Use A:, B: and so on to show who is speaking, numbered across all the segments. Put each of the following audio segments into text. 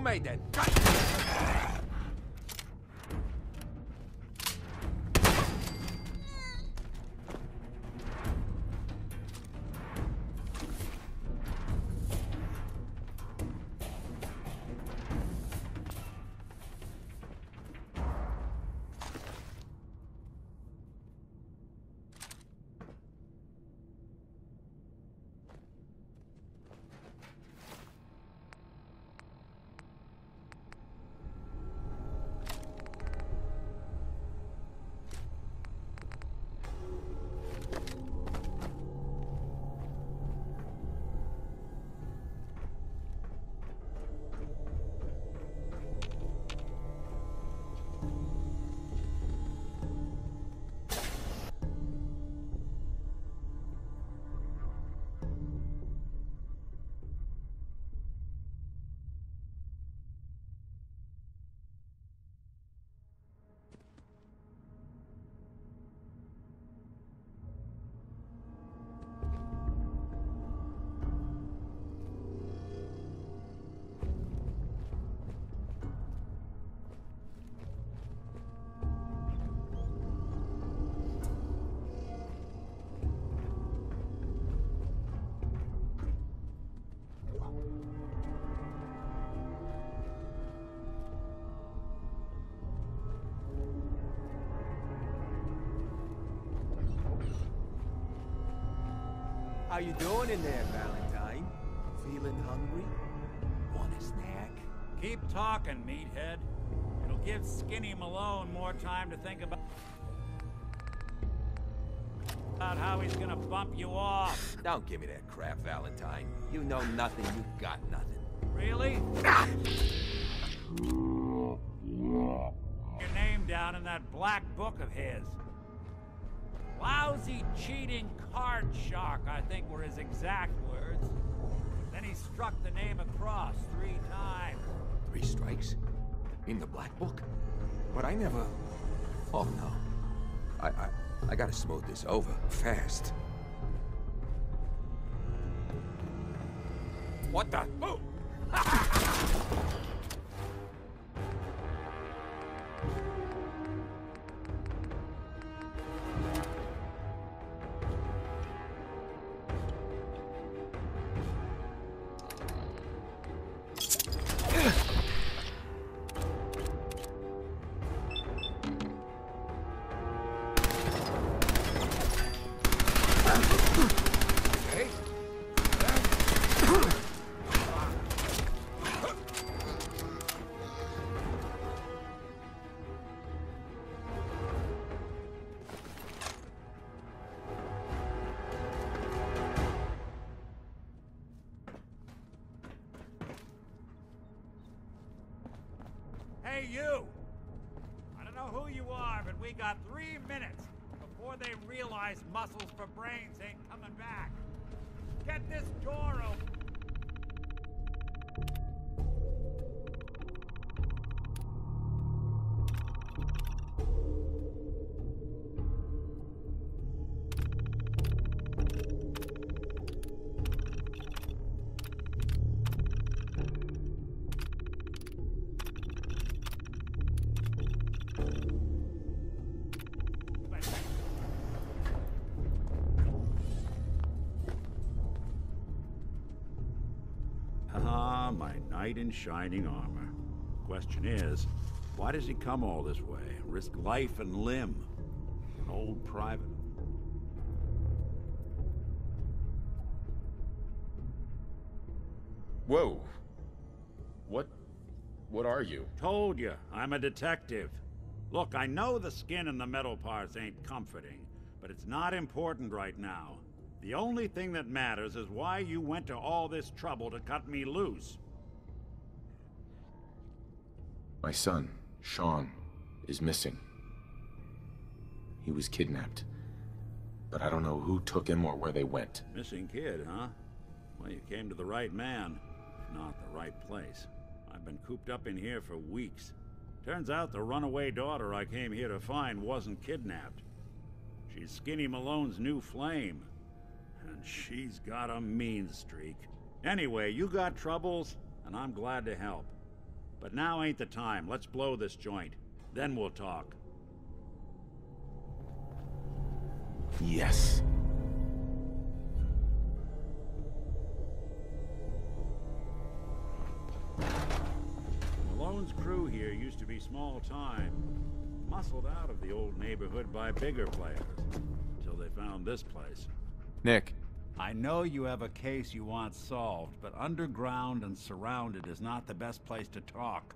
A: Who made that? How you doing in there, Valentine? Feeling hungry? Want a snack?
B: Keep talking, meathead. It'll give Skinny Malone more time to think about about how he's gonna bump you off.
A: Don't give me that crap, Valentine. You know nothing, you got nothing.
B: Really? Your name down in that black book of his. Lousy, cheating card shark, I think were his exact words. Then he struck the name across three times.
A: Three strikes? In the black book? But I never... Oh, no. I, I, I gotta smooth this over, fast. What the? Oh! Hey,
B: you! I don't know who you are, but we got three minutes before they realize muscles for brains ain't coming back. Get this door open!
C: Ah, my knight in shining armor. Question is, why does he come all this way? Risk life and limb? An old private.
D: Whoa. What... what are you?
C: Told you, I'm a detective. Look, I know the skin and the metal parts ain't comforting, but it's not important right now. The only thing that matters is why you went to all this trouble to cut me loose.
D: My son, Shaun, is missing. He was kidnapped. But I don't know who took him or where they went.
C: Missing kid, huh? Well, you came to the right man, if not the right place. I've been cooped up in here for weeks. Turns out the runaway daughter I came here to find wasn't kidnapped. She's Skinny Malone's new flame. And she's got a mean streak. Anyway, you got troubles, and I'm glad to help.
A: But now ain't the time. Let's blow this joint. Then we'll talk.
D: Yes.
A: Malone's crew here used to be small time. Muscled out of the old neighborhood by bigger players. Until they found this place.
D: Nick,
C: I know you have a case you want solved, but underground and surrounded is not the best place to talk.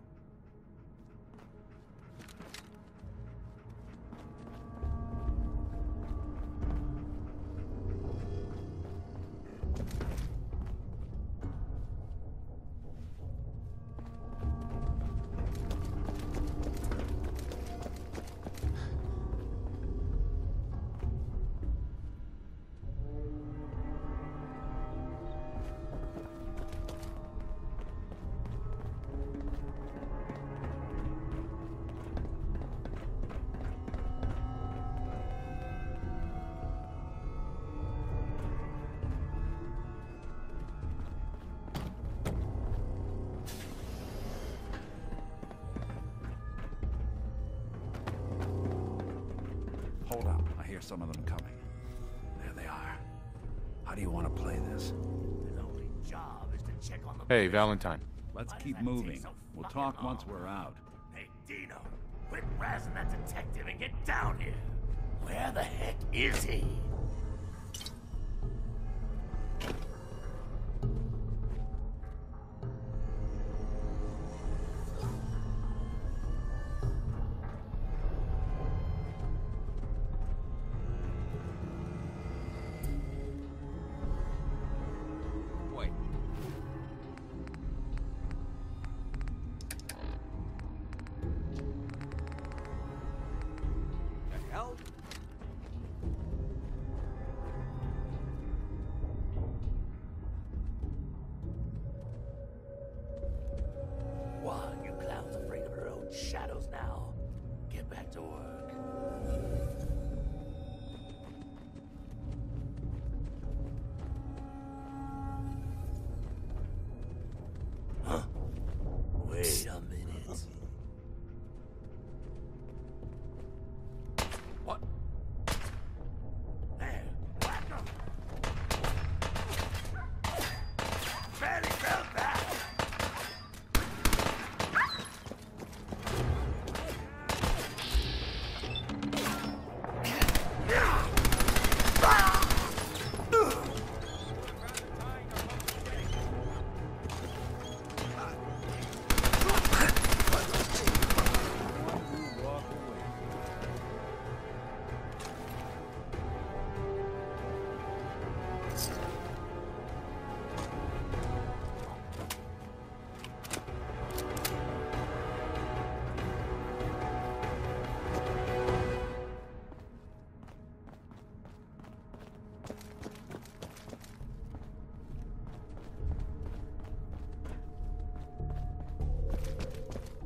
C: Hear some of them coming. There they are. How do you want to play this?
E: Only job is to check on the
D: hey, Valentine.
C: Let's
E: Why
C: keep moving.
E: so
C: We'll
E: fucking
C: talk once we're out.
E: Hey, Dino, quit razzing that detective and get down here. Where the heck is he?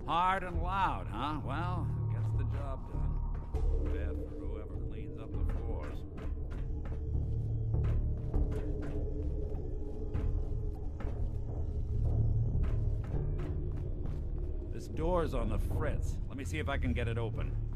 C: Hard and loud, huh? Well, gets the job done. Bad for whoever cleans up the floors. This door's on the fritz. Let me see if I can get it open.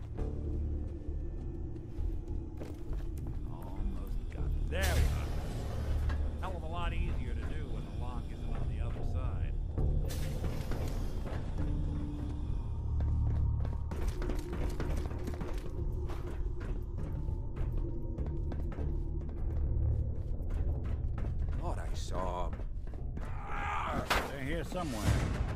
F: Saw.
A: They're here somewhere.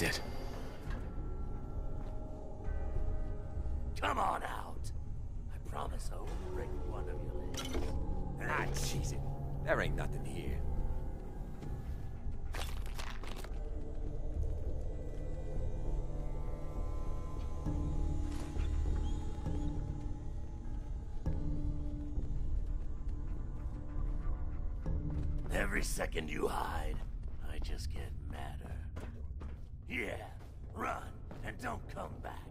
F: That's it. Come on
E: out. I promise I will break
D: one of
E: your legs. Ah,
D: cheese it.
A: There ain't nothing here.
E: Every second you hide, I just get yeah, run, and don't come back.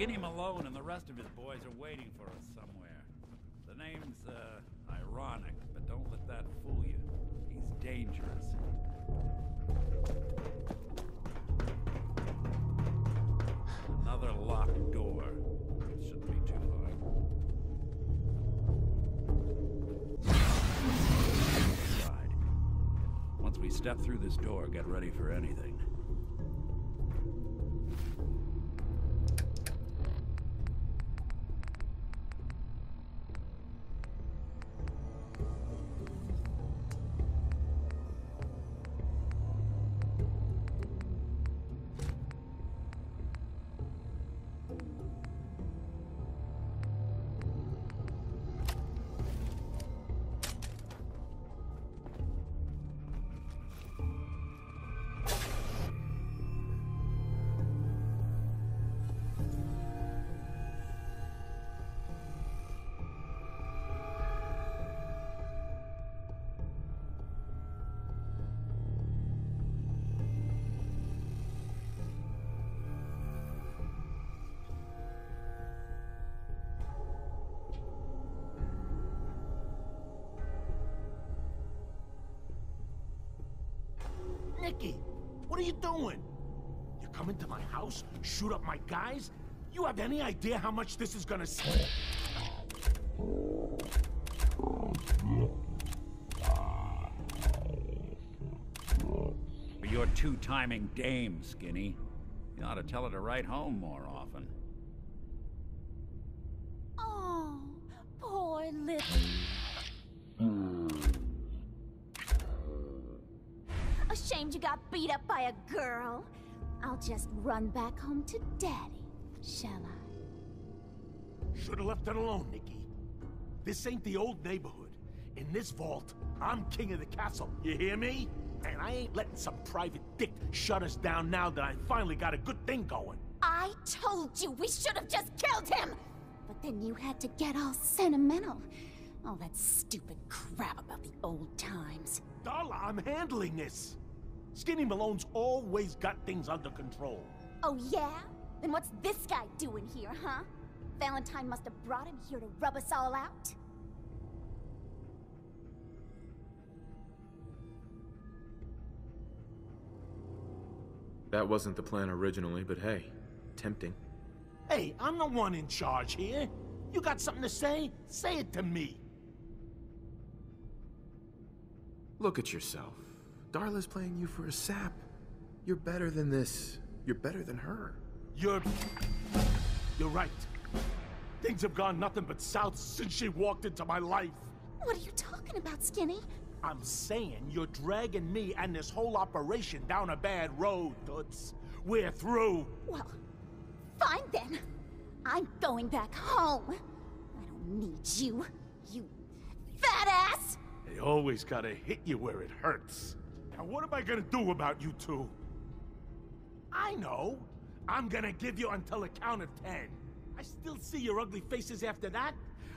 C: Skinny Malone and the rest of his boys are waiting for us somewhere. The name's, uh, ironic, but don't let that fool you. He's dangerous. Another locked door. Shouldn't be too hard. Once we step through this door, get ready for anything.
G: What are you doing? You come into my house, shoot up my guys? You have any idea how much this is gonna...
C: You're two-timing dame, Skinny. You ought to tell her to write home more often.
H: Oh, poor little... Ashamed you got beat up by a girl. I'll just run back home to Daddy, shall I?
G: Should've left it alone, Nikki. This ain't the old neighborhood. In this vault, I'm king of the castle. You hear me? And I ain't letting some private dick shut us down now that I finally got a good thing going.
H: I told you we should have just killed him! But then you had to get all sentimental. All that stupid crap about the old times.
G: Darla, I'm handling this. Skinny Malone's always got things under control.
H: Oh yeah? Then what's this guy doing here, huh? Valentine must have brought him here to rub us all out?
D: That wasn't the plan originally, but hey, tempting.
G: Hey, I'm the one in charge here. You got something to say? Say it to me.
D: Look at yourself. Darla's playing you for a sap. You're better than this. You're better than her.
G: You're... You're right. Things have gone nothing but south since she walked into my life.
H: What are you talking about, Skinny?
G: I'm saying you're dragging me and this whole operation down a bad road, Toots. We're through.
H: Well, fine then. I'm going back home. I don't need you, you fat ass!
G: They always gotta hit you where it hurts. Now what am I gonna do about you two? I know. I'm gonna give you until a count of ten. I still see your ugly faces after that.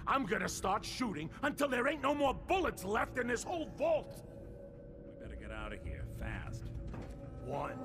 G: I'm gonna start shooting until there ain't no more bullets left in this whole vault.
C: We better get out of here, fast.
G: One.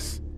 G: us.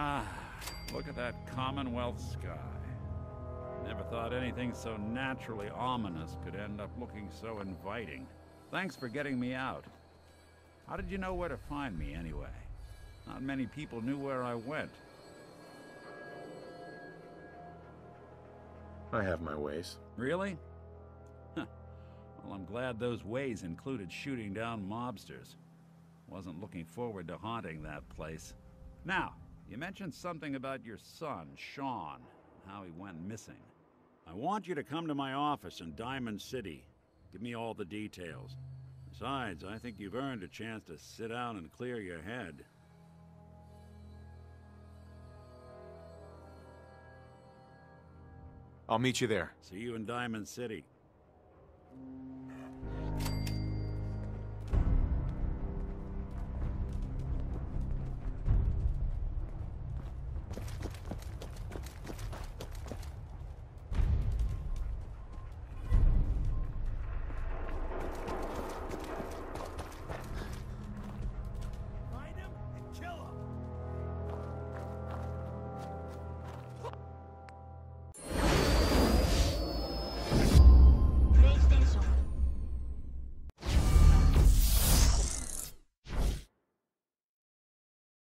C: Ah, look at that Commonwealth sky. Never thought anything so naturally ominous could end up looking so inviting. Thanks for getting me out. How did you know where to find me, anyway? Not many people knew where I went.
D: I have my ways.
C: Really? Huh. Well, I'm glad those ways included shooting down mobsters. Wasn't looking forward to haunting that place. Now, you mentioned something about your son, Shaun, and how he went missing. I want you to come to my office in Diamond City. Give me all the details. Besides, I think you've earned a chance to sit down and clear your head.
D: I'll meet you there.
C: See you in Diamond City.